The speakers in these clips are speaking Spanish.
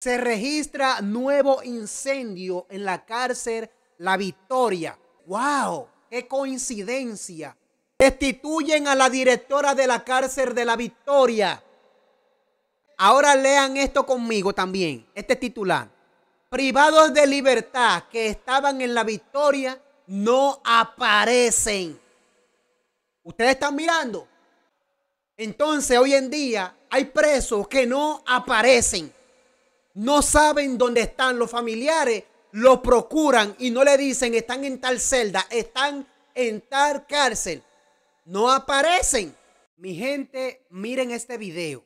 Se registra nuevo incendio en la cárcel La Victoria. ¡Wow! ¡Qué coincidencia! Destituyen a la directora de la cárcel de La Victoria. Ahora lean esto conmigo también, este titular. Privados de libertad que estaban en La Victoria no aparecen. Ustedes están mirando. Entonces hoy en día hay presos que no aparecen no saben dónde están los familiares, lo procuran y no le dicen están en tal celda, están en tal cárcel. No aparecen. Mi gente, miren este video.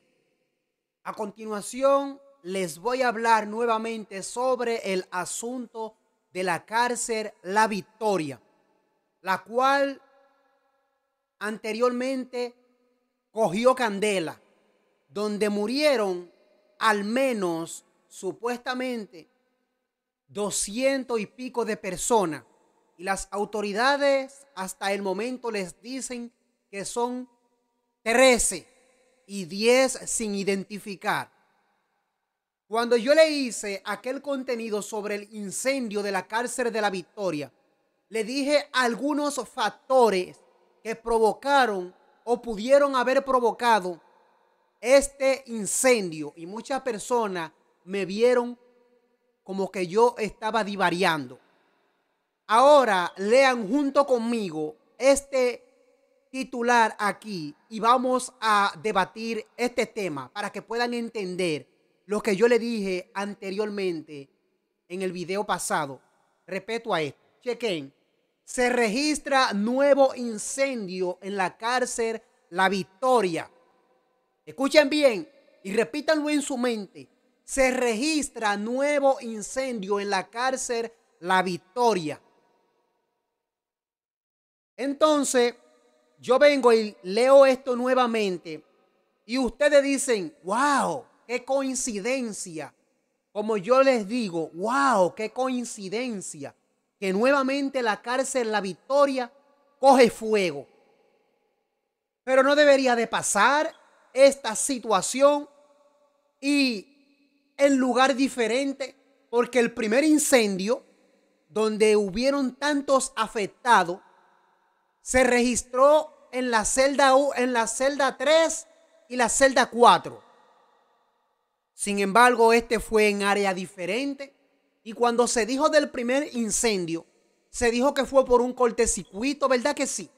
A continuación les voy a hablar nuevamente sobre el asunto de la cárcel La Victoria, la cual anteriormente cogió candela, donde murieron al menos supuestamente doscientos y pico de personas y las autoridades hasta el momento les dicen que son 13 y 10 sin identificar. Cuando yo le hice aquel contenido sobre el incendio de la cárcel de la Victoria, le dije algunos factores que provocaron o pudieron haber provocado este incendio y muchas personas me vieron como que yo estaba divariando. Ahora lean junto conmigo este titular aquí y vamos a debatir este tema para que puedan entender lo que yo le dije anteriormente en el video pasado. Respeto a esto. Chequen. Se registra nuevo incendio en la cárcel La Victoria. Escuchen bien y repítanlo en su mente se registra nuevo incendio en la cárcel La Victoria. Entonces, yo vengo y leo esto nuevamente y ustedes dicen, wow, qué coincidencia. Como yo les digo, wow, qué coincidencia que nuevamente la cárcel La Victoria coge fuego. Pero no debería de pasar esta situación y en lugar diferente, porque el primer incendio, donde hubieron tantos afectados, se registró en la celda, en la celda 3 y la celda 4. Sin embargo, este fue en área diferente. Y cuando se dijo del primer incendio, se dijo que fue por un cortecircuito, ¿verdad que sí?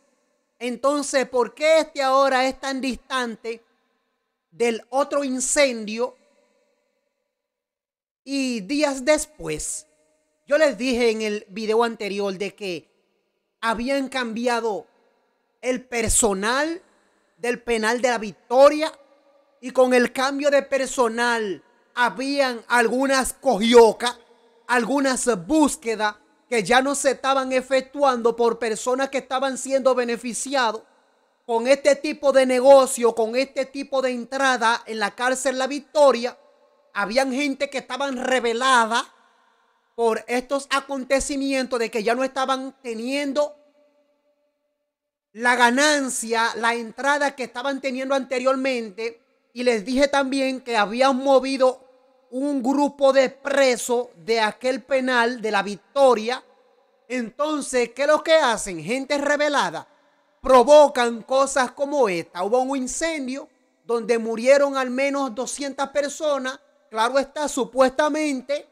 Entonces, ¿por qué este ahora es tan distante del otro incendio y días después, yo les dije en el video anterior de que habían cambiado el personal del penal de la Victoria y con el cambio de personal habían algunas cogiocas, algunas búsquedas que ya no se estaban efectuando por personas que estaban siendo beneficiados con este tipo de negocio, con este tipo de entrada en la cárcel La Victoria habían gente que estaban revelada por estos acontecimientos de que ya no estaban teniendo la ganancia, la entrada que estaban teniendo anteriormente. Y les dije también que habían movido un grupo de presos de aquel penal de la victoria. Entonces, ¿qué es lo que hacen? Gente revelada. Provocan cosas como esta. Hubo un incendio donde murieron al menos 200 personas claro está, supuestamente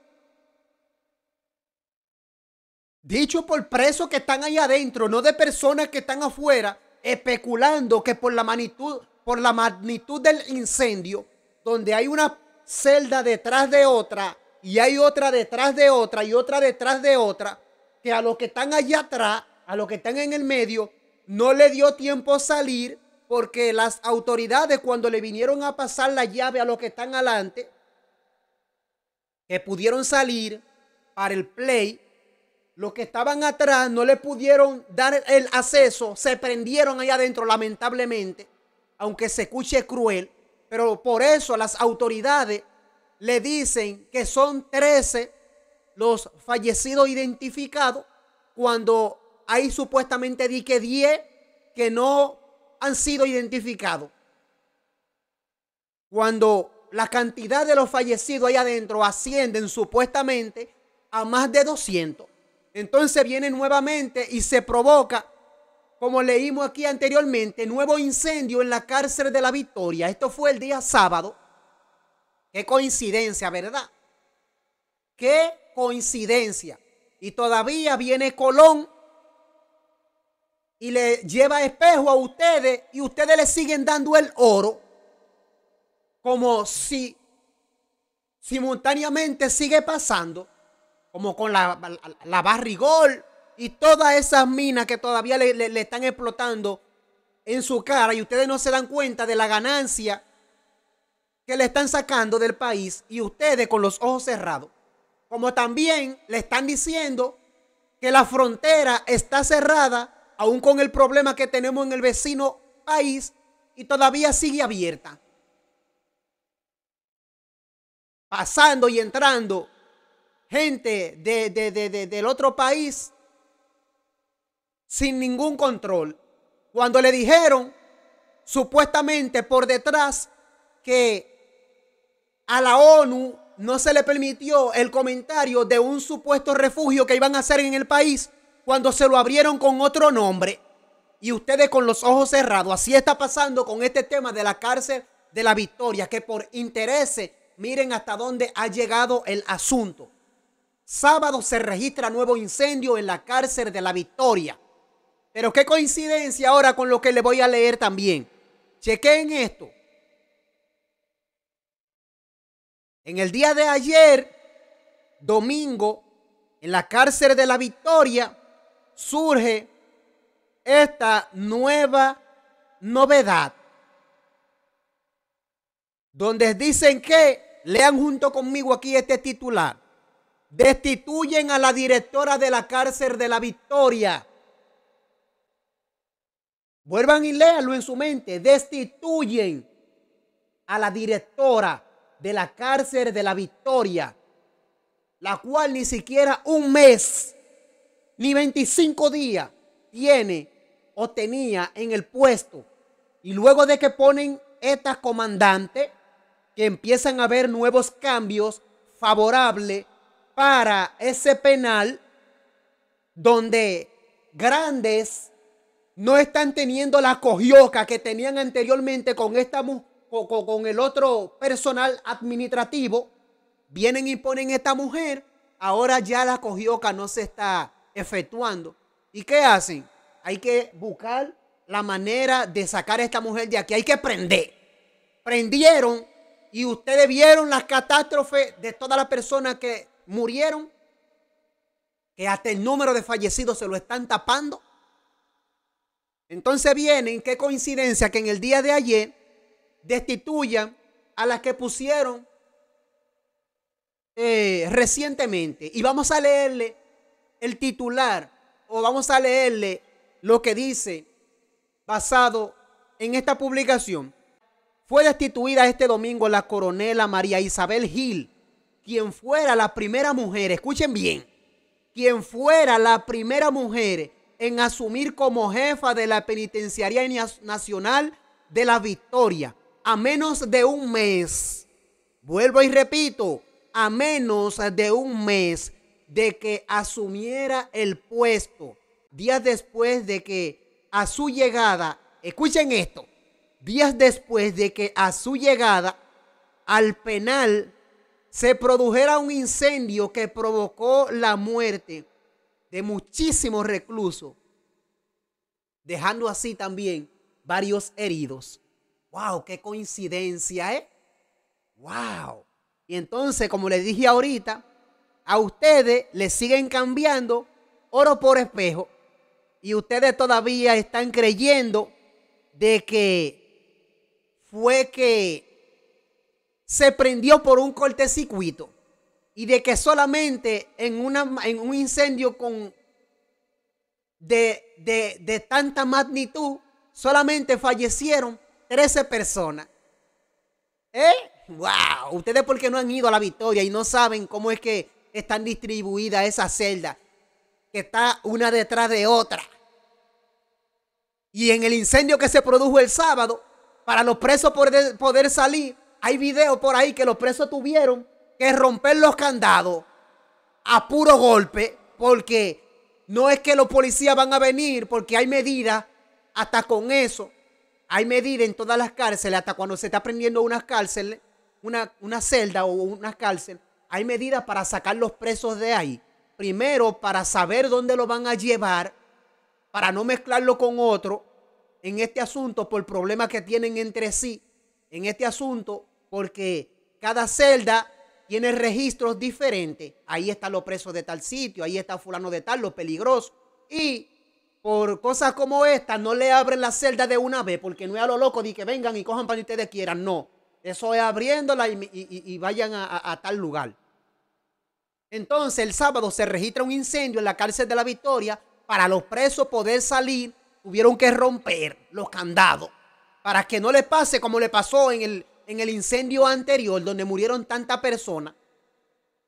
dicho por presos que están ahí adentro, no de personas que están afuera, especulando que por la magnitud, por la magnitud del incendio, donde hay una celda detrás de otra y hay otra detrás de otra y otra detrás de otra, que a los que están allá atrás, a los que están en el medio, no le dio tiempo salir porque las autoridades cuando le vinieron a pasar la llave a los que están adelante, que pudieron salir para el play, los que estaban atrás no le pudieron dar el acceso, se prendieron ahí adentro lamentablemente, aunque se escuche cruel, pero por eso las autoridades le dicen que son 13 los fallecidos identificados cuando hay supuestamente di que 10 que no han sido identificados. Cuando la cantidad de los fallecidos ahí adentro ascienden supuestamente a más de 200. Entonces viene nuevamente y se provoca, como leímos aquí anteriormente, nuevo incendio en la cárcel de la Victoria. Esto fue el día sábado. Qué coincidencia, ¿verdad? Qué coincidencia. Y todavía viene Colón y le lleva espejo a ustedes y ustedes le siguen dando el oro como si simultáneamente sigue pasando, como con la, la, barrigol y todas esas minas que todavía le, le están explotando en su cara y ustedes no se dan cuenta de la ganancia que le están sacando del país y ustedes con los ojos cerrados. Como también le están diciendo que la frontera está cerrada aún con el problema que tenemos en el vecino país, y todavía sigue abierta. Pasando y entrando gente de, del otro país sin ningún control. Cuando le dijeron supuestamente por detrás que a la ONU no se le permitió el comentario de un supuesto refugio que iban a hacer en el país, cuando se lo abrieron con otro nombre y ustedes con los ojos cerrados. Así está pasando con este tema de la cárcel de la victoria, que por interés miren hasta dónde ha llegado el asunto. Sábado se registra nuevo incendio en la cárcel de la victoria. Pero qué coincidencia ahora con lo que le voy a leer también. Chequen esto. En el día de ayer, domingo, en la cárcel de la Victoria, surge esta nueva novedad. Donde dicen que, lean junto conmigo aquí este titular, destituyen a la directora de la cárcel de la Victoria. Vuelvan y léanlo en su mente. Destituyen a la directora de la cárcel de la Victoria, la cual ni siquiera un mes ni 25 días tiene o tenía en el puesto. Y luego de que ponen esta comandante, que empiezan a haber nuevos cambios favorables para ese penal, donde grandes no están teniendo la cogioca que tenían anteriormente con, esta, con, con el otro personal administrativo, vienen y ponen esta mujer, ahora ya la cogioca no se está efectuando. ¿Y qué hacen? Hay que buscar la manera de sacar a esta mujer de aquí. Hay que prender. Prendieron y ustedes vieron las catástrofes de todas las personas que murieron, que hasta el número de fallecidos se lo están tapando. Entonces vienen, qué coincidencia que en el día de ayer destituyan a las que pusieron eh, recientemente. Y vamos a leerle el titular o vamos a leerle lo que dice basado en esta publicación. Fue destituida este domingo la coronela María Isabel Gil, quien fuera la primera mujer, escuchen bien, quien fuera la primera mujer en asumir como jefa de la Penitenciaría Nacional de la Victoria, a menos de un mes. Vuelvo y repito, a menos de un mes de que asumiera el puesto días después de que a su llegada, escuchen esto, días después de que a su llegada al penal se produjera un incendio que provocó la muerte de muchísimos reclusos, dejando así también varios heridos. ¡Wow! ¡Qué coincidencia, eh! ¡Wow! Y entonces, como les dije ahorita, a ustedes les siguen cambiando oro por espejo y ustedes todavía están creyendo de que fue que se prendió por un cortecircuito y de que solamente en, una, en un incendio con de, de, de tanta magnitud solamente fallecieron 13 personas. ¿Eh? ¡Wow! Ustedes porque no han ido a la victoria y no saben cómo es que están distribuidas esas celdas, que está una detrás de otra. Y en el incendio que se produjo el sábado, para los presos poder, poder salir, hay videos por ahí que los presos tuvieron que romper los candados a puro golpe porque no es que los policías van a venir porque hay medidas hasta con eso. Hay medidas en todas las cárceles, hasta cuando se está prendiendo una cárcel, una, una celda o una cárcel, hay medidas para sacar los presos de ahí. Primero, para saber dónde lo van a llevar, para no mezclarlo con otro en este asunto por problemas que tienen entre sí, en este asunto, porque cada celda tiene registros diferentes. Ahí están los presos de tal sitio, ahí está fulano de tal, los peligrosos. Y por cosas como esta no le abren la celda de una vez, porque no es a lo loco de que vengan y cojan para ustedes quieran. No, eso es abriéndola y, vayan a tal lugar. Entonces el sábado se registra un incendio en la cárcel de la Victoria. Para los presos poder salir, tuvieron que romper los candados para que no les pase como le pasó en el, en el incendio anterior donde murieron tantas personas.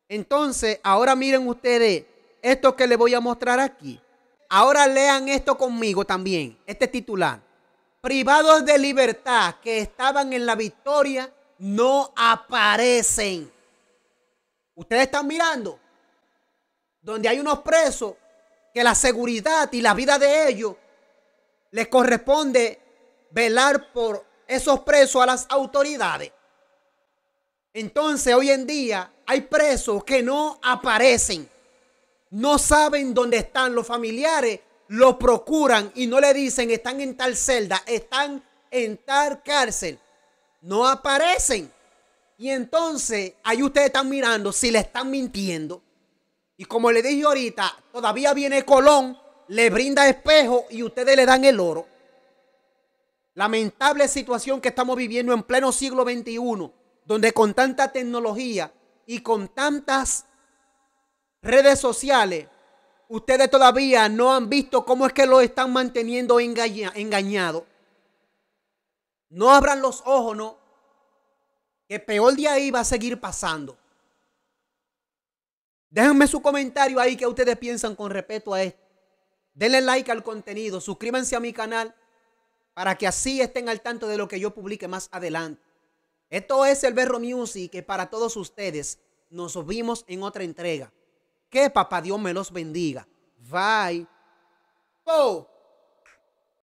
Entonces, ahora miren ustedes esto que les voy a mostrar aquí. Ahora lean esto conmigo también, este titular. Privados de libertad que estaban en la victoria no aparecen. Ustedes están mirando donde hay unos presos que la seguridad y la vida de ellos les corresponde velar por esos presos a las autoridades. Entonces hoy en día hay presos que no aparecen, no saben dónde están los familiares, los procuran y no le dicen están en tal celda, están en tal cárcel, no aparecen. Y entonces ahí ustedes están mirando si le están mintiendo. Y como le dije ahorita, todavía viene Colón, le brinda espejo y ustedes le dan el oro. Lamentable situación que estamos viviendo en pleno siglo XXI, donde con tanta tecnología y con tantas redes sociales, ustedes todavía no han visto cómo es que lo están manteniendo engañado. No abran los ojos, no que peor de ahí va a seguir pasando. Déjenme su comentario ahí que ustedes piensan con respecto a esto. Denle like al contenido, suscríbanse a mi canal para que así estén al tanto de lo que yo publique más adelante. Esto es el Berro Music que para todos ustedes nos vimos en otra entrega. Que papá Dios me los bendiga. Bye. Oh.